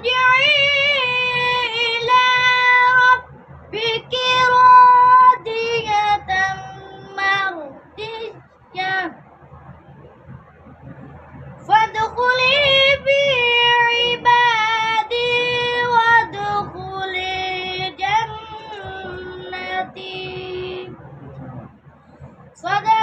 ارجعي إلى ربك فادخلي عبادي وادخلي جنتي. صدق